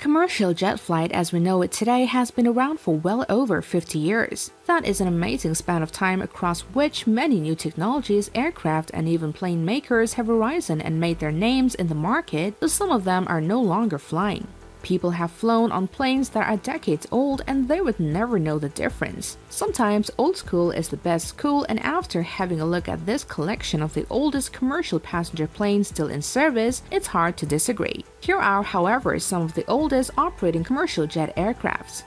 Commercial jet flight as we know it today has been around for well over 50 years. That is an amazing span of time across which many new technologies, aircraft, and even plane makers have arisen and made their names in the market, though some of them are no longer flying. People have flown on planes that are decades old and they would never know the difference. Sometimes old school is the best school and after having a look at this collection of the oldest commercial passenger planes still in service, it's hard to disagree. Here are however some of the oldest operating commercial jet aircrafts.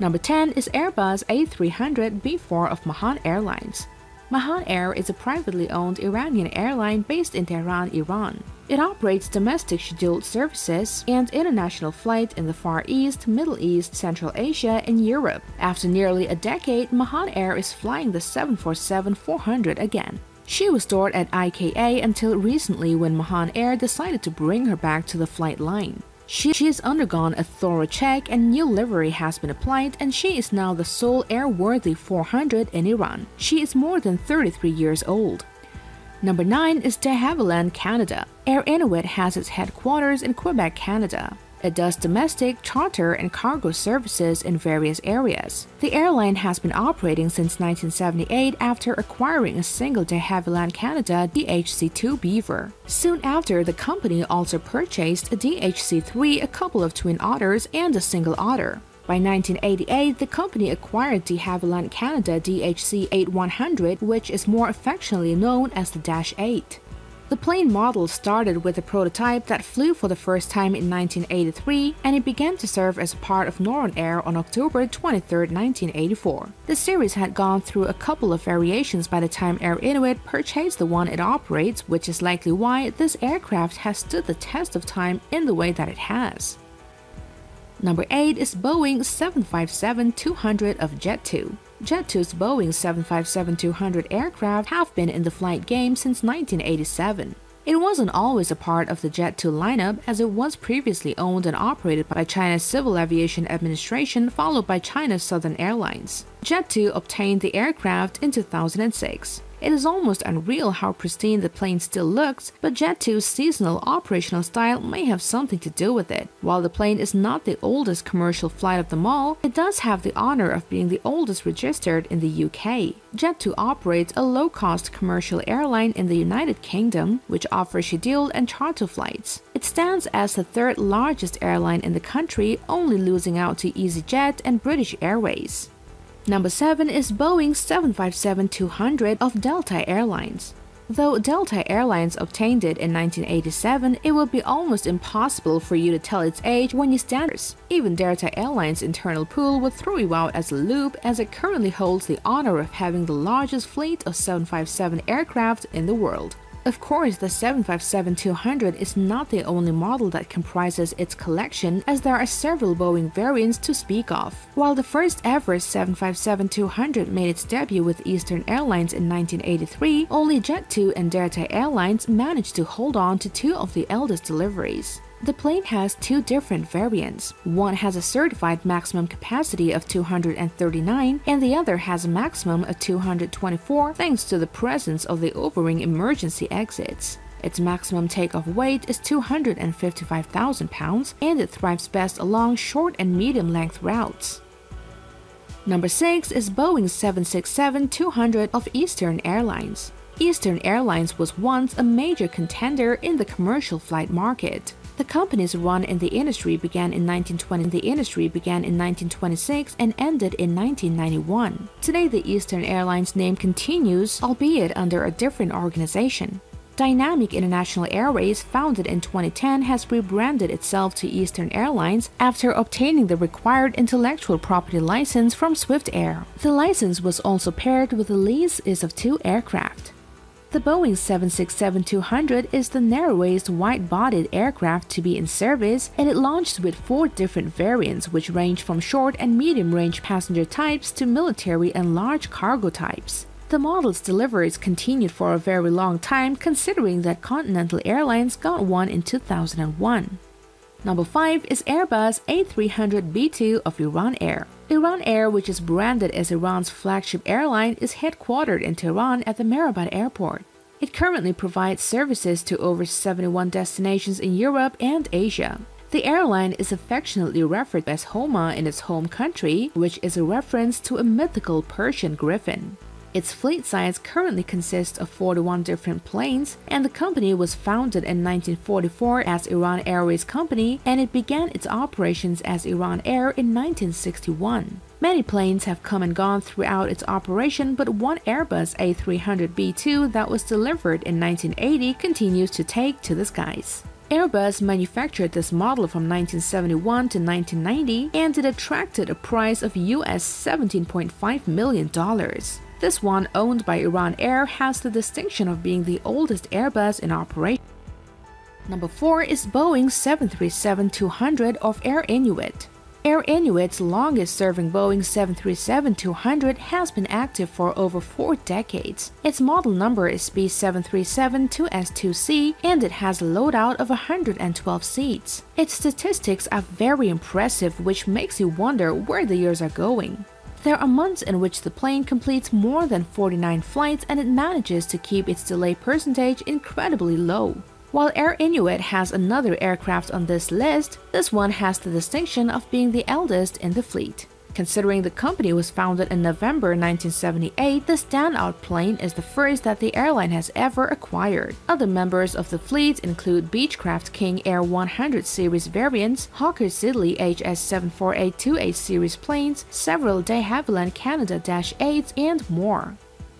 Number 10 is Airbus A300B4 of Mahan Airlines. Mahan Air is a privately owned Iranian airline based in Tehran, Iran. It operates domestic scheduled services and international flights in the Far East, Middle East, Central Asia, and Europe. After nearly a decade, Mahan Air is flying the 747-400 again. She was stored at IKA until recently when Mahan Air decided to bring her back to the flight line. She, she has undergone a thorough check and new livery has been applied and she is now the sole airworthy 400 in Iran. She is more than 33 years old. Number 9 is de Havilland, Canada. Air Inuit has its headquarters in Quebec, Canada. It does domestic, charter, and cargo services in various areas. The airline has been operating since 1978 after acquiring a single de Havilland Canada DHC-2 Beaver. Soon after, the company also purchased a DHC-3, a couple of twin otters, and a single otter. By 1988, the company acquired de Havilland Canada DHC-8100, which is more affectionately known as the Dash 8. The plane model started with a prototype that flew for the first time in 1983 and it began to serve as a part of NorOntair on October 23, 1984. The series had gone through a couple of variations by the time Air Inuit purchased the one it operates, which is likely why this aircraft has stood the test of time in the way that it has. Number 8 is Boeing 757-200 of Jet2. Jet2's Boeing 757-200 aircraft have been in the flight game since 1987. It wasn't always a part of the Jet2 lineup as it was previously owned and operated by China's Civil Aviation Administration followed by China's Southern Airlines. Jet2 obtained the aircraft in 2006. It is almost unreal how pristine the plane still looks, but Jet2's seasonal operational style may have something to do with it. While the plane is not the oldest commercial flight of them all, it does have the honor of being the oldest registered in the UK. Jet2 operates a low-cost commercial airline in the United Kingdom, which offers scheduled and charter flights. It stands as the third largest airline in the country, only losing out to EasyJet and British Airways. Number 7 is Boeing 757-200 of Delta Airlines. Though Delta Airlines obtained it in 1987, it will be almost impossible for you to tell its age when you stand it. Even Delta Airlines' internal pool would throw you out as a loop as it currently holds the honor of having the largest fleet of 757 aircraft in the world. Of course, the 757-200 is not the only model that comprises its collection as there are several Boeing variants to speak of. While the first ever 757-200 made its debut with Eastern Airlines in 1983, only Jet2 and Delta Airlines managed to hold on to two of the eldest deliveries. The plane has two different variants. One has a certified maximum capacity of 239 and the other has a maximum of 224 thanks to the presence of the overwing emergency exits. Its maximum takeoff weight is 255,000 pounds and it thrives best along short and medium length routes. Number 6 is Boeing 767-200 of Eastern Airlines. Eastern Airlines was once a major contender in the commercial flight market. The company's run in the industry began in 1920. The industry began in 1926 and ended in 1991. Today, the Eastern Airlines name continues, albeit under a different organization. Dynamic International Airways, founded in 2010, has rebranded itself to Eastern Airlines after obtaining the required intellectual property license from Swift Air. The license was also paired with a lease is of two aircraft. The Boeing 767-200 is the narrowest wide-bodied aircraft to be in service, and it launched with four different variants which range from short and medium-range passenger types to military and large cargo types. The model's deliveries continued for a very long time considering that Continental Airlines got one in 2001. Number 5 is Airbus A300B2 of Iran Air. Iran Air, which is branded as Iran's flagship airline, is headquartered in Tehran at the Mehrabad Airport. It currently provides services to over 71 destinations in Europe and Asia. The airline is affectionately referred as Homa in its home country, which is a reference to a mythical Persian griffin. Its fleet size currently consists of 41 different planes, and the company was founded in 1944 as Iran Airways Company and it began its operations as Iran Air in 1961. Many planes have come and gone throughout its operation, but one Airbus A300B2 that was delivered in 1980 continues to take to the skies. Airbus manufactured this model from 1971 to 1990 and it attracted a price of US $17.5 million. This one, owned by Iran Air, has the distinction of being the oldest Airbus in operation. Number 4 is Boeing 737-200 of Air Inuit. Air Inuit's longest-serving Boeing 737-200 has been active for over four decades. Its model number is B737-2S2C and it has a loadout of 112 seats. Its statistics are very impressive which makes you wonder where the years are going. There are months in which the plane completes more than 49 flights and it manages to keep its delay percentage incredibly low. While Air Inuit has another aircraft on this list, this one has the distinction of being the eldest in the fleet. Considering the company was founded in November 1978, the standout plane is the first that the airline has ever acquired. Other members of the fleet include Beechcraft King Air 100 series variants, Hawker Siddeley HS74828 series planes, several de Havilland Canada-8s, and more.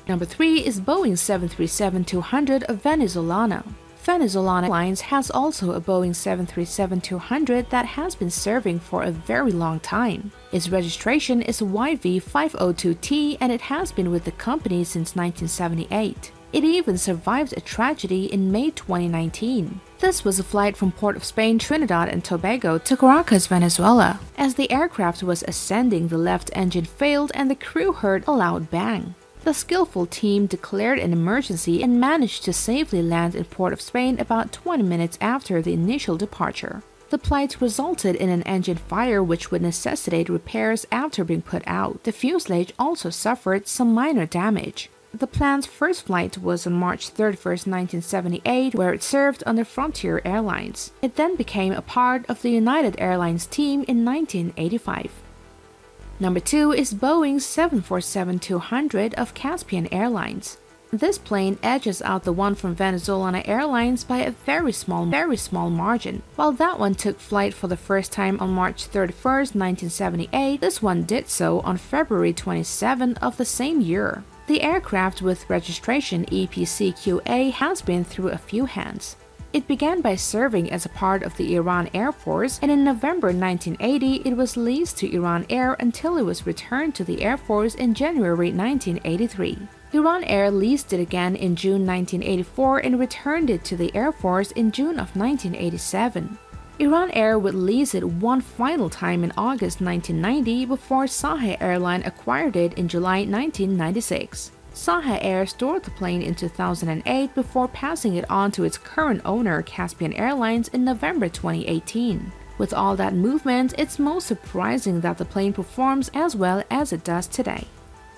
Number 3 is Boeing 737-200 of Venezolana. Venezolana Airlines has also a Boeing 737-200 that has been serving for a very long time. Its registration is YV502T and it has been with the company since 1978. It even survived a tragedy in May 2019. This was a flight from Port of Spain, Trinidad and Tobago to Caracas, Venezuela. As the aircraft was ascending, the left engine failed and the crew heard a loud bang. The skillful team declared an emergency and managed to safely land in Port of Spain about 20 minutes after the initial departure. The plight resulted in an engine fire which would necessitate repairs after being put out. The fuselage also suffered some minor damage. The plan's first flight was on March 31, 1978, where it served under Frontier Airlines. It then became a part of the United Airlines team in 1985. Number 2 is Boeing 747-200 of Caspian Airlines. This plane edges out the one from Venezolana Airlines by a very small, very small margin. While that one took flight for the first time on March 31, 1978, this one did so on February 27 of the same year. The aircraft with registration EPCQA has been through a few hands. It began by serving as a part of the Iran Air Force, and in November 1980 it was leased to Iran Air until it was returned to the Air Force in January 1983. Iran Air leased it again in June 1984 and returned it to the Air Force in June of 1987. Iran Air would lease it one final time in August 1990 before Saha Airline acquired it in July 1996. Saha Air stored the plane in 2008 before passing it on to its current owner, Caspian Airlines, in November 2018. With all that movement, it's most surprising that the plane performs as well as it does today.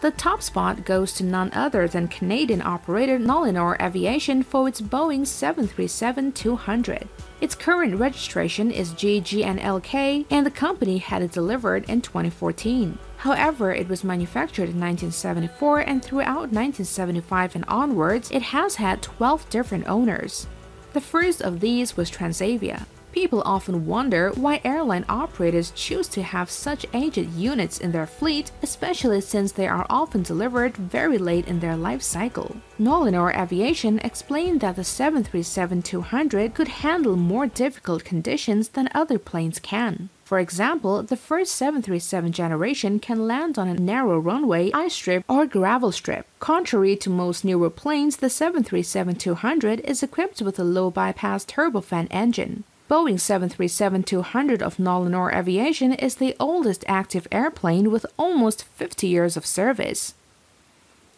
The top spot goes to none other than Canadian operator Nolinor Aviation for its Boeing 737-200. Its current registration is GGNLK and the company had it delivered in 2014. However, it was manufactured in 1974 and throughout 1975 and onwards, it has had 12 different owners. The first of these was Transavia. People often wonder why airline operators choose to have such aged units in their fleet, especially since they are often delivered very late in their life cycle. Nolinor Aviation explained that the 737-200 could handle more difficult conditions than other planes can. For example, the first 737 generation can land on a narrow runway, ice strip, or gravel strip. Contrary to most newer planes, the 737-200 is equipped with a low bypass turbofan engine. Boeing 737-200 of Nolinor Aviation is the oldest active airplane with almost 50 years of service.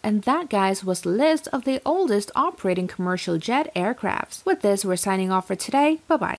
And that, guys, was the list of the oldest operating commercial jet aircrafts. With this, we're signing off for today. Bye bye.